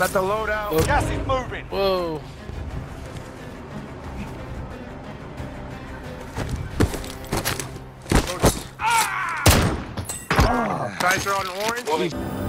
Let the loadout. Whoa. Gas is moving. Whoa. Guys are on orange.